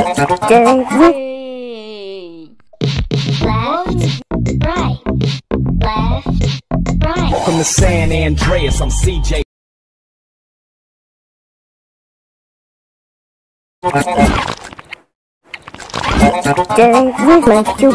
From the San Andreas, I'm CJ. Jerry, where's my two?